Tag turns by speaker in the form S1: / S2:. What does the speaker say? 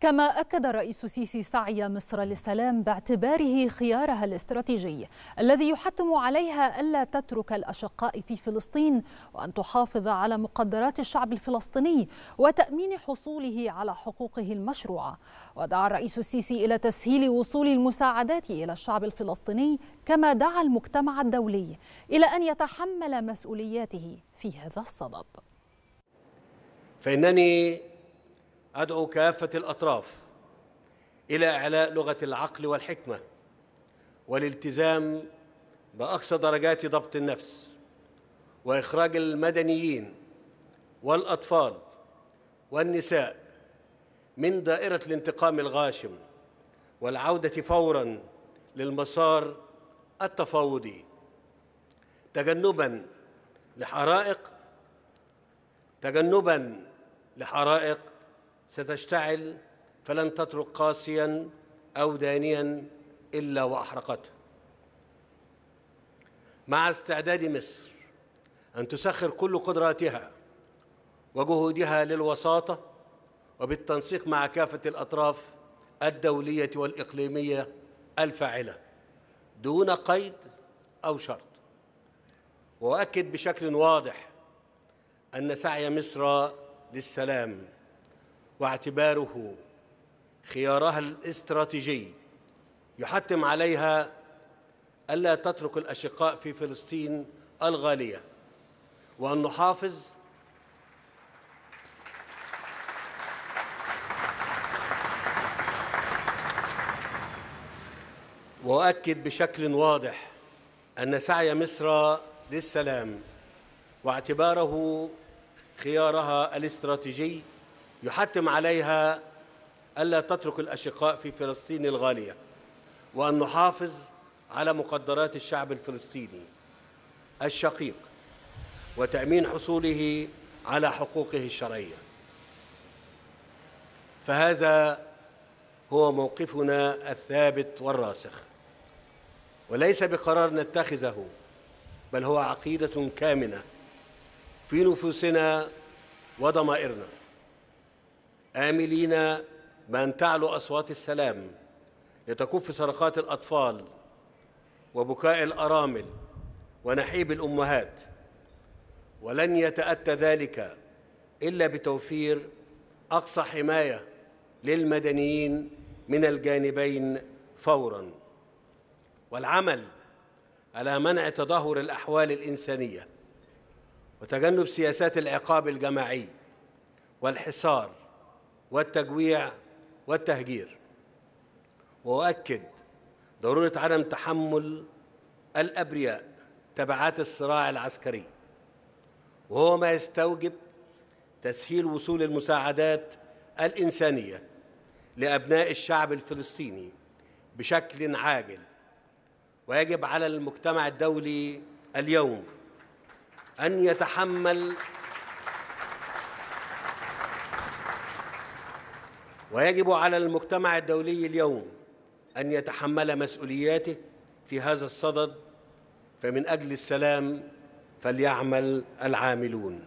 S1: كما أكد الرئيس السيسي سعي مصر للسلام باعتباره خيارها الاستراتيجي الذي يحتم عليها ألا تترك الأشقاء في فلسطين وأن تحافظ على مقدرات الشعب الفلسطيني وتأمين حصوله على حقوقه المشروعة. ودعا الرئيس السيسي إلى تسهيل وصول المساعدات إلى الشعب الفلسطيني كما دعا المجتمع الدولي إلى أن يتحمل مسؤولياته في هذا الصدد.
S2: فإنني أدعو كافة الأطراف إلى إعلاء لغة العقل والحكمة والالتزام بأقصى درجات ضبط النفس وإخراج المدنيين والأطفال والنساء من دائرة الانتقام الغاشم والعودة فوراً للمسار التفاوضي تجنباً لحرائق تجنباً لحرائق ستشتعل فلن تترك قاسيا أو دانيا إلا وأحرقته. مع استعداد مصر أن تسخر كل قدراتها وجهودها للوساطة وبالتنسيق مع كافة الأطراف الدولية والإقليمية الفاعلة دون قيد أو شرط. وأؤكد بشكل واضح أن سعي مصر للسلام واعتباره خيارها الاستراتيجي يحتم عليها ألا تترك الأشقاء في فلسطين الغالية. وأن نحافظ وأؤكد بشكل واضح أن سعي مصر للسلام واعتباره خيارها الاستراتيجي يحتم عليها ألا تترك الأشقاء في فلسطين الغالية وأن نحافظ على مقدرات الشعب الفلسطيني الشقيق وتأمين حصوله على حقوقه الشرعية. فهذا هو موقفنا الثابت والراسخ وليس بقرار نتخذه بل هو عقيدة كامنة في نفوسنا وضمائرنا. آملين بأن تعلو أصوات السلام لتكف صرخات الأطفال وبكاء الأرامل ونحيب الأمهات. ولن يتأتى ذلك إلا بتوفير أقصى حماية للمدنيين من الجانبين فورا. والعمل على منع تدهور الأحوال الإنسانية وتجنب سياسات العقاب الجماعي والحصار والتجويع والتهجير. وأؤكد ضرورة عدم تحمل الأبرياء تبعات الصراع العسكري وهو ما يستوجب تسهيل وصول المساعدات الإنسانية لأبناء الشعب الفلسطيني بشكل عاجل. ويجب على المجتمع الدولي اليوم أن يتحمل ويجب على المجتمع الدولي اليوم أن يتحمل مسؤولياته في هذا الصدد فمن أجل السلام فليعمل العاملون.